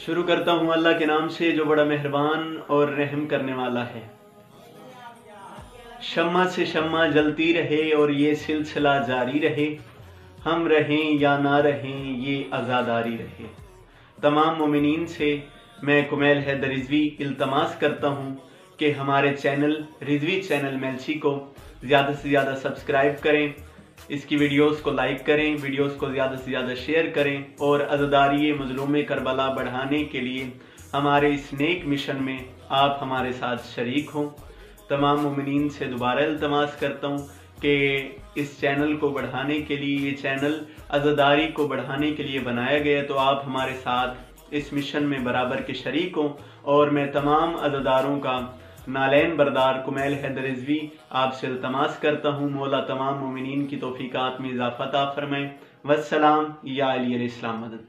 शुरू करता हूँ अल्लाह के नाम से, जो बड़ा मेहरबान और रहम करने वाला है। शम्मा से शम्मा जलती रहे और ये सिलसिला जारी रहे। हम रहें या ना रहें, ये आज़ादारी रहे। तमाम मोमिन से मैं कुमैल हैदर रिजवी इल्तमास करता हूँ कि हमारे चैनल रिजवी चैनल मेलची को ज़्यादा से ज़्यादा सब्सक्राइब करें इसकी वीडियोस को लाइक करें, वीडियोस को ज़्यादा से ज़्यादा शेयर करें और अजदारी मजलूम करबला बढ़ाने के लिए हमारे इस नेक मिशन में आप हमारे साथ शरीक हों। तमाम मुमिन से दोबारा अल्तमास करता हूँ कि इस चैनल को बढ़ाने के लिए, ये चैनल अजदारी को बढ़ाने के लिए बनाया गया तो आप हमारे साथ इस मिशन में बराबर के शरीक हों और मैं तमाम अजदारों का नालैन बरदार कुमैल हैदर रिजवी आपसे अल्तमास करता हूँ, मौला तमाम मुमिन की तोफ़ीक़ात में इजाफ़ा फरमाएँ। वसलाम या अली मदद